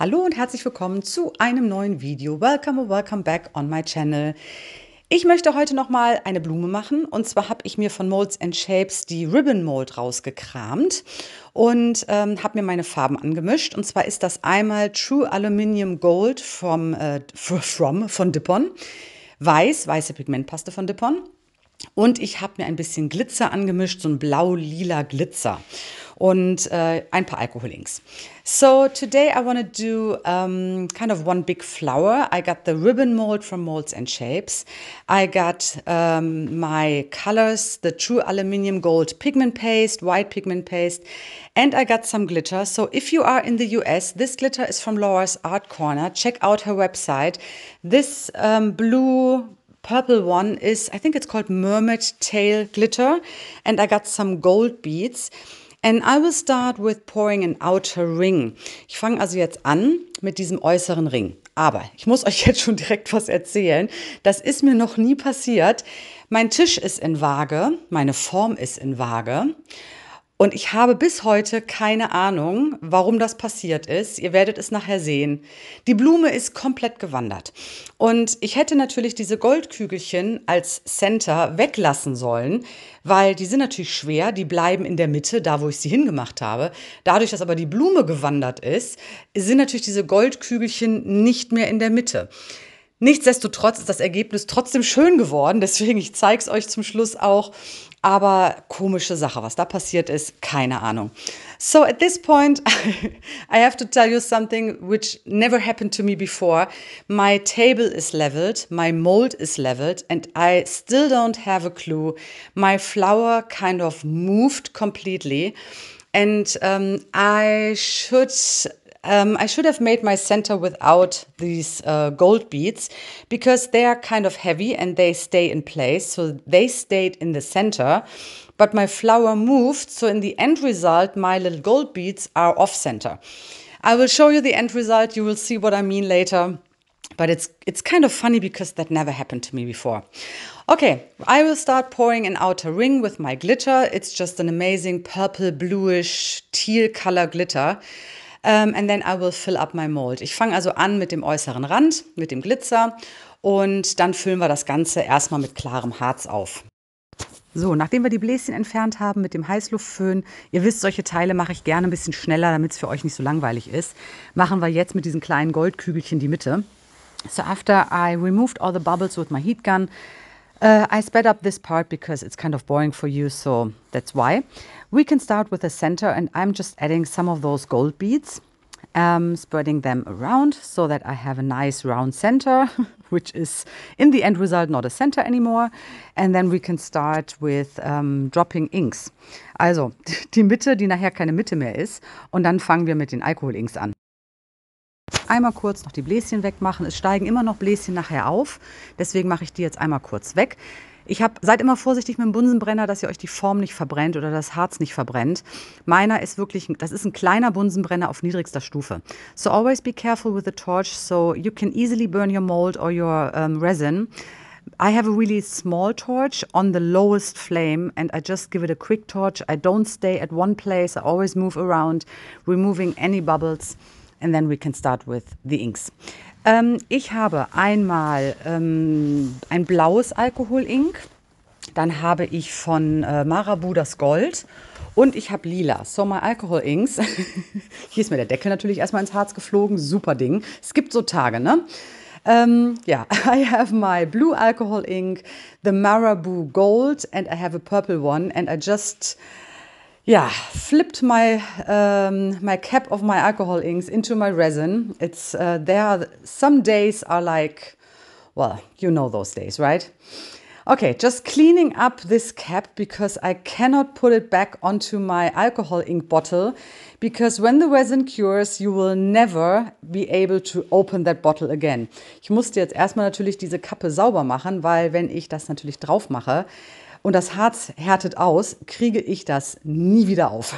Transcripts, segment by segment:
Hallo und herzlich willkommen zu einem neuen Video. Welcome or welcome back on my channel. Ich möchte heute nochmal eine Blume machen. Und zwar habe ich mir von Molds and Shapes die Ribbon Mold rausgekramt und ähm, habe mir meine Farben angemischt. Und zwar ist das einmal True Aluminium Gold from, äh, from von Dippon, weiß, weiße Pigmentpaste von Dippon und ich habe mir ein bisschen Glitzer angemischt, so ein blau-lila Glitzer und äh, ein paar Alkoholinks. So today I want to do um, kind of one big flower. I got the ribbon mold from Molds and Shapes. I got um, my colors, the true aluminium gold pigment paste, white pigment paste, and I got some glitter. So if you are in the US, this glitter is from Laura's Art Corner. Check out her website. This um, blue purple one is, I think it's called Mermaid Tail Glitter. And I got some gold beads. And I will start with pouring an outer ring. Ich fange also jetzt an mit diesem äußeren Ring. Aber ich muss euch jetzt schon direkt was erzählen. Das ist mir noch nie passiert. Mein Tisch ist in Waage, meine Form ist in Waage. Und ich habe bis heute keine Ahnung, warum das passiert ist. Ihr werdet es nachher sehen. Die Blume ist komplett gewandert. Und ich hätte natürlich diese Goldkügelchen als Center weglassen sollen, weil die sind natürlich schwer, die bleiben in der Mitte, da wo ich sie hingemacht habe. Dadurch, dass aber die Blume gewandert ist, sind natürlich diese Goldkügelchen nicht mehr in der Mitte. Nichtsdestotrotz ist das Ergebnis trotzdem schön geworden. Deswegen, ich zeige es euch zum Schluss auch. Aber komische Sache, was da passiert ist, keine Ahnung. So at this point, I have to tell you something which never happened to me before. My table is leveled, my mold is leveled, and I still don't have a clue. My flower kind of moved completely. And um, I should um, I should have made my center without these uh, gold beads because they are kind of heavy and they stay in place. So they stayed in the center, but my flower moved. So in the end result, my little gold beads are off center. I will show you the end result. You will see what I mean later. But it's it's kind of funny because that never happened to me before. Okay, I will start pouring an outer ring with my glitter. It's just an amazing purple, bluish, teal color glitter. Um, and then I will fill up my mold. Ich fange also an mit dem äußeren Rand, mit dem Glitzer und dann füllen wir das Ganze erstmal mit klarem Harz auf. So, nachdem wir die Bläschen entfernt haben mit dem Heißluftföhn, ihr wisst, solche Teile mache ich gerne ein bisschen schneller, damit es für euch nicht so langweilig ist, machen wir jetzt mit diesen kleinen Goldkügelchen die Mitte. So after I removed all the bubbles with my heat gun, uh, I sped up this part because it's kind of boring for you, so that's why. We can start with the center and I'm just adding some of those gold beads, um, spreading them around so that I have a nice round center, which is in the end result not a center anymore. And then we can start with um, dropping inks. Also die Mitte, die nachher keine Mitte mehr ist. Und dann fangen wir mit den Alkoholinks an. Einmal kurz noch die Bläschen wegmachen. Es steigen immer noch Bläschen nachher auf. Deswegen mache ich die jetzt einmal kurz weg. Ich habe seid immer vorsichtig mit dem Bunsenbrenner, dass ihr euch die Form nicht verbrennt oder das Harz nicht verbrennt. Meiner ist wirklich, das ist ein kleiner Bunsenbrenner auf niedrigster Stufe. So always be careful with the torch, so you can easily burn your mold or your um, resin. I have a really small torch on the lowest flame and I just give it a quick torch. I don't stay at one place. I always move around, removing any bubbles and then we can start with the inks. Ähm, ich habe einmal ähm, ein blaues Alkohol-Ink, dann habe ich von äh, Marabu das Gold und ich habe lila. So, my Alcohol Inks. Hier ist mir der Deckel natürlich erstmal ins Harz geflogen. Super Ding. Es gibt so Tage, ne? Um, yeah, I have my blue alcohol ink, the Marabu Gold, and I have a purple one, and I just yeah, flipped my um, my cap of my alcohol inks into my resin. It's uh, there. Are, some days are like, well, you know those days, right? Okay, just cleaning up this cap because I cannot put it back onto my alcohol ink bottle because when the resin cures, you will never be able to open that bottle again. Ich musste jetzt erstmal natürlich diese Kappe sauber machen, weil wenn ich das natürlich drauf mache, und das Harz härtet aus, kriege ich das nie wieder auf.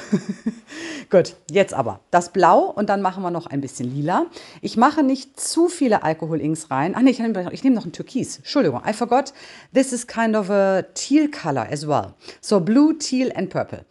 Gut, jetzt aber das Blau und dann machen wir noch ein bisschen Lila. Ich mache nicht zu viele Alkohol-Inks rein. Ach nee, ich nehme, ich nehme noch ein Türkis. Entschuldigung, I forgot. This is kind of a teal color as well. So blue, teal and purple.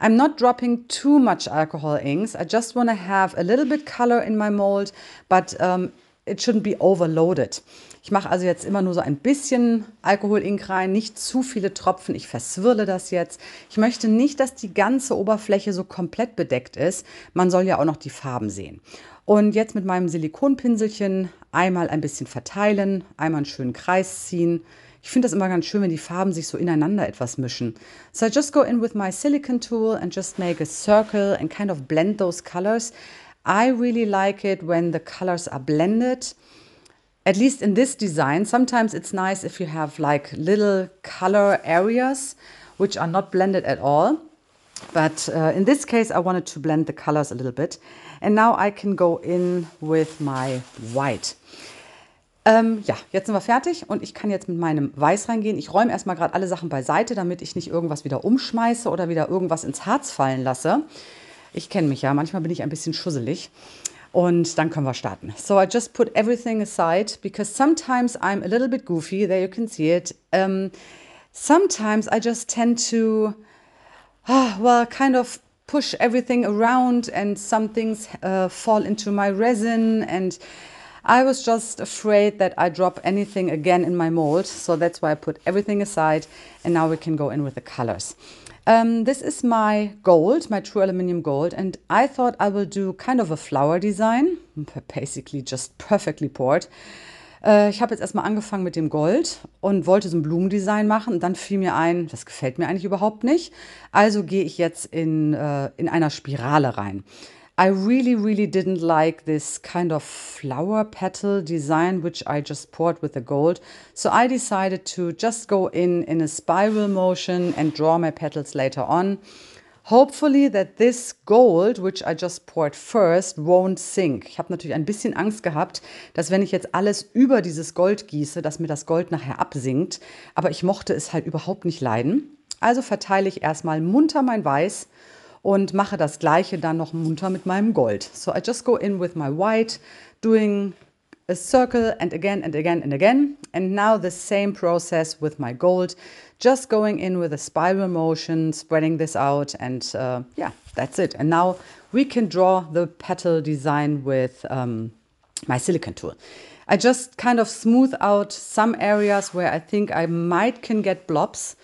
I'm not dropping too much alcohol inks. I just want to have a little bit color in my mold, but um, it shouldn't be overloaded. Ich mache also jetzt immer nur so ein bisschen Alkoholink rein, nicht zu viele Tropfen. Ich verswirle das jetzt. Ich möchte nicht, dass die ganze Oberfläche so komplett bedeckt ist. Man soll ja auch noch die Farben sehen. Und jetzt mit meinem Silikonpinselchen einmal ein bisschen verteilen, einmal einen schönen Kreis ziehen. Ich finde das immer ganz schön, wenn die Farben sich so ineinander etwas mischen. So I just go in with my silicone tool and just make a circle and kind of blend those colors. I really like it when the colors are blended. At least in this design, sometimes it's nice if you have like little color areas which are not blended at all. But uh, in this case, I wanted to blend the colors a little bit. And now I can go in with my white. Ähm, ja, jetzt sind wir fertig und ich kann jetzt mit meinem Weiß reingehen. Ich räume erstmal gerade alle Sachen beiseite, damit ich nicht irgendwas wieder umschmeiße oder wieder irgendwas ins Harz fallen lasse. Ich kenne mich ja, manchmal bin ich ein bisschen schusselig. Und dann können wir starten. So I just put everything aside because sometimes I'm a little bit goofy. There you can see it. Um, sometimes I just tend to, oh, well, kind of push everything around and some things uh, fall into my resin and I was just afraid that I drop anything again in my mold. So that's why I put everything aside and now we can go in with the colors. Um, this is my gold, my true aluminium gold, and I thought I will do kind of a flower design, basically just perfectly poured. Äh, ich habe jetzt erstmal angefangen mit dem Gold und wollte so ein Blumendesign machen und dann fiel mir ein, das gefällt mir eigentlich überhaupt nicht. Also gehe ich jetzt in, äh, in einer Spirale rein. I really, really didn't like this kind of flower petal design, which I just poured with the gold. So I decided to just go in in a spiral motion and draw my petals later on. Hopefully that this gold, which I just poured first, won't sink. Ich habe natürlich ein bisschen Angst gehabt, dass wenn ich jetzt alles über dieses Gold gieße, dass mir das Gold nachher absinkt. Aber ich mochte es halt überhaupt nicht leiden. Also verteile ich erstmal munter mein Weiß und mache das gleiche dann noch munter mit meinem Gold. So I just go in with my white, doing a circle and again and again and again. And now the same process with my gold, just going in with a spiral motion, spreading this out and uh, yeah, that's it. And now we can draw the petal design with um, my silicone tool. I just kind of smooth out some areas where I think I might can get blobs.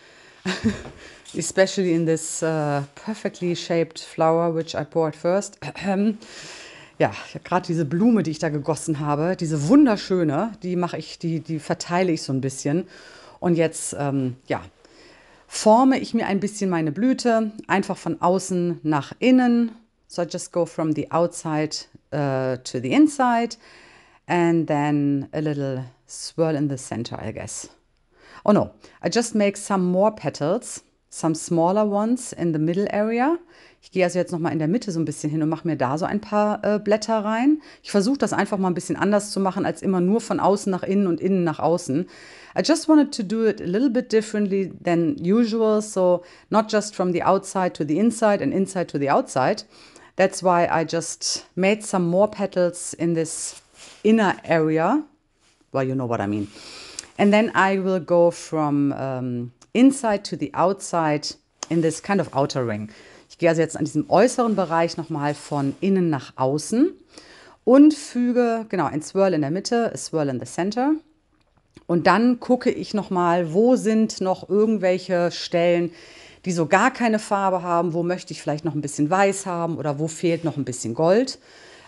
especially in this uh, perfectly shaped flower, which I poured first. ja, gerade diese Blume, die ich da gegossen habe, diese wunderschöne, die mache ich, die, die verteile ich so ein bisschen. Und jetzt, ähm, ja, forme ich mir ein bisschen meine Blüte, einfach von außen nach innen. So I just go from the outside uh, to the inside and then a little swirl in the center, I guess. Oh no, I just make some more petals some smaller ones in the middle area. Ich gehe also jetzt noch mal in der Mitte so ein bisschen hin und mache mir da so ein paar äh, Blätter rein. Ich versuche das einfach mal ein bisschen anders zu machen, als immer nur von außen nach innen und innen nach außen. I just wanted to do it a little bit differently than usual, so not just from the outside to the inside and inside to the outside. That's why I just made some more petals in this inner area. Well, you know what I mean. And then I will go from um, inside to the outside in this kind of outer ring. Ich gehe also jetzt an diesem äußeren Bereich nochmal von innen nach außen und füge, genau, ein Swirl in der Mitte, a Swirl in the center. Und dann gucke ich nochmal, wo sind noch irgendwelche Stellen, die so gar keine Farbe haben, wo möchte ich vielleicht noch ein bisschen weiß haben oder wo fehlt noch ein bisschen Gold.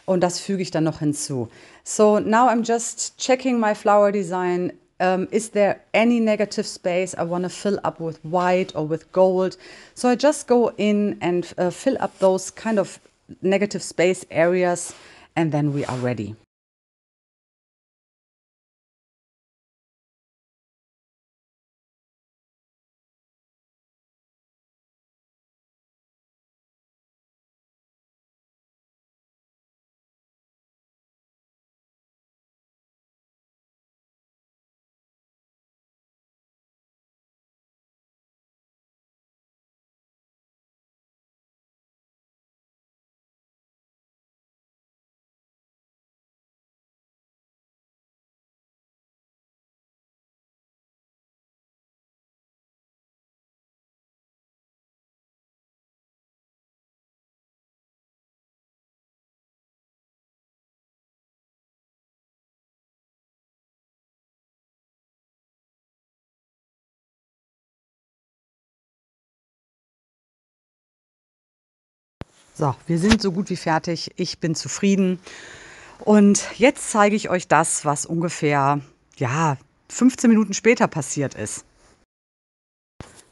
Und das füge ich dann noch hinzu. So now I'm just checking my flower design um, is there any negative space I want to fill up with white or with gold? So I just go in and uh, fill up those kind of negative space areas and then we are ready. So, wir sind so gut wie fertig. Ich bin zufrieden. Und jetzt zeige ich euch das, was ungefähr, ja, 15 Minuten später passiert ist.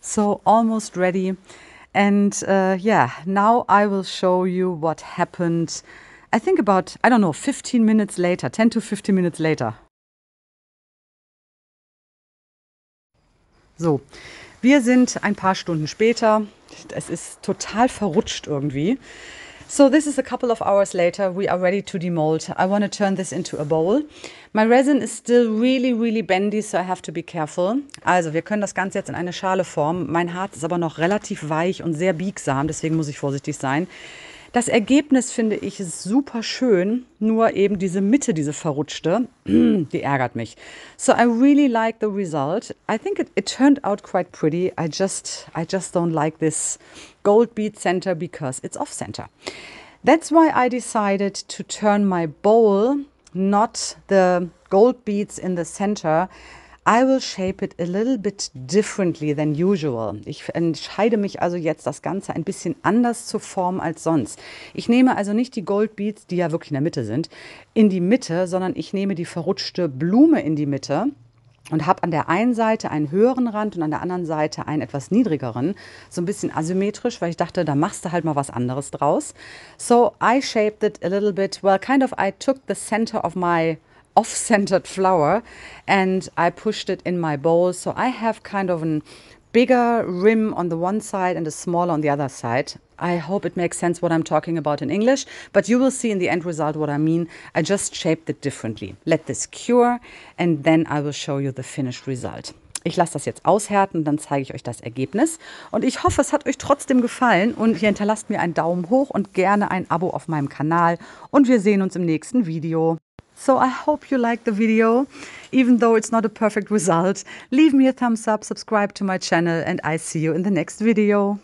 So, almost ready. And uh, yeah, now I will show you what happened. I think about, I don't know, 15 minutes later, 10 to 15 minutes later. So, wir sind ein paar Stunden später. Es ist total verrutscht irgendwie. So this is a couple of hours later. We are ready to demold. I want to turn this into a bowl. My resin is still really, really bendy, so I have to be careful. Also wir können das Ganze jetzt in eine Schale formen. Mein Harz ist aber noch relativ weich und sehr biegsam, deswegen muss ich vorsichtig sein. Das Ergebnis finde ich super schön, nur eben diese Mitte, diese verrutschte, die ärgert mich. So I really like the result. I think it, it turned out quite pretty. I just I just don't like this gold bead center because it's off center. That's why I decided to turn my bowl, not the gold beads in the center, I will shape it a little bit differently than usual. Ich entscheide mich also jetzt, das Ganze ein bisschen anders zu formen als sonst. Ich nehme also nicht die Gold Beads, die ja wirklich in der Mitte sind, in die Mitte, sondern ich nehme die verrutschte Blume in die Mitte und habe an der einen Seite einen höheren Rand und an der anderen Seite einen etwas niedrigeren, so ein bisschen asymmetrisch, weil ich dachte, da machst du halt mal was anderes draus. So I shaped it a little bit. Well, kind of I took the center of my off-centered flower and I pushed it in my bowl. So I have kind of a bigger rim on the one side and a smaller on the other side. I hope it makes sense what I'm talking about in English, but you will see in the end result what I mean. I just shaped it differently. Let this cure and then I will show you the finished result. Ich lasse das jetzt aushärten, dann zeige ich euch das Ergebnis. Und ich hoffe, es hat euch trotzdem gefallen. Und ihr hinterlasst mir einen Daumen hoch und gerne ein Abo auf meinem Kanal. Und wir sehen uns im nächsten Video. So I hope you liked the video, even though it's not a perfect result. Leave me a thumbs up, subscribe to my channel, and I see you in the next video.